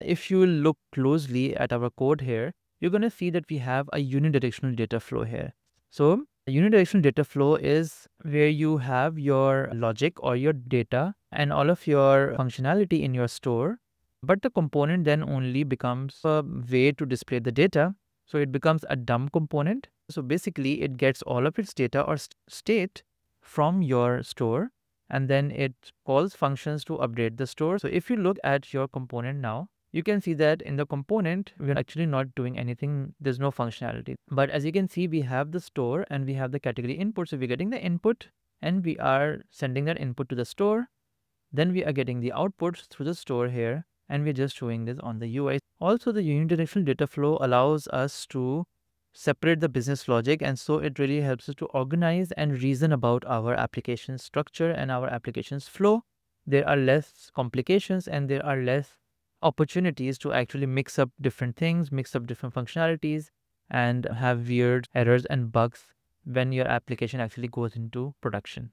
If you look closely at our code here, you're going to see that we have a unidirectional data flow here. So unidirectional data flow is where you have your logic or your data and all of your functionality in your store. But the component then only becomes a way to display the data. So it becomes a dumb component. So basically it gets all of its data or st state from your store and then it calls functions to update the store. So if you look at your component now, you can see that in the component, we're actually not doing anything. There's no functionality. But as you can see, we have the store and we have the category input. So we're getting the input and we are sending that input to the store. Then we are getting the outputs through the store here and we're just showing this on the UI. Also, the unidirectional data flow allows us to separate the business logic and so it really helps us to organize and reason about our application structure and our applications flow. There are less complications and there are less opportunities to actually mix up different things, mix up different functionalities, and have weird errors and bugs when your application actually goes into production.